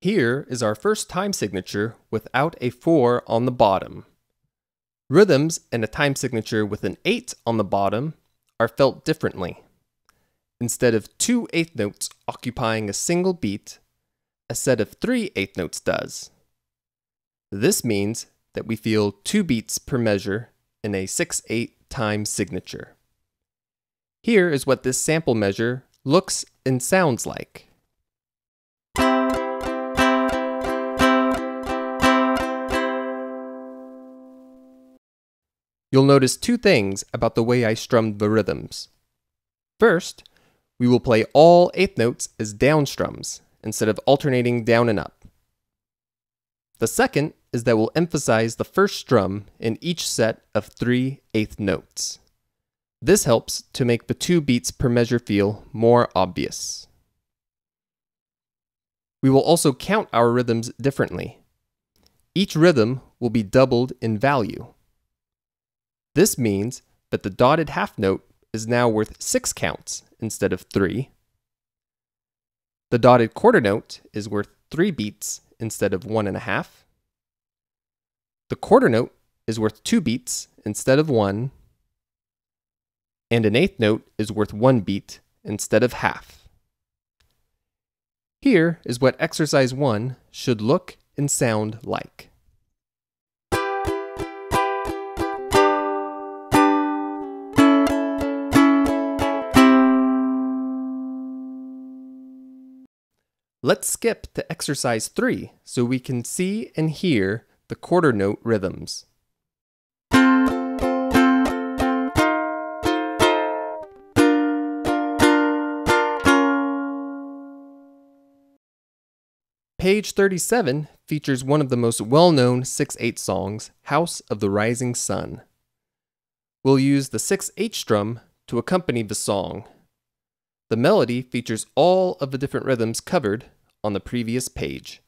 Here is our first time signature without a 4 on the bottom. Rhythms and a time signature with an 8 on the bottom are felt differently. Instead of two eighth notes occupying a single beat, a set of three eighth notes does. This means that we feel two beats per measure in a 6-8 time signature. Here is what this sample measure looks and sounds like. You'll notice two things about the way I strummed the rhythms. First, we will play all eighth notes as down strums instead of alternating down and up. The second is that we'll emphasize the first strum in each set of three eighth notes. This helps to make the two beats per measure feel more obvious. We will also count our rhythms differently. Each rhythm will be doubled in value. This means that the dotted half note is now worth 6 counts instead of 3. The dotted quarter note is worth 3 beats instead of 1.5. The quarter note is worth 2 beats instead of 1. And an eighth note is worth 1 beat instead of half. Here is what exercise 1 should look and sound like. Let's skip to exercise 3 so we can see and hear the quarter note rhythms. Page 37 features one of the most well-known 6-8 songs, House of the Rising Sun. We'll use the 6-8 strum to accompany the song. The melody features all of the different rhythms covered on the previous page.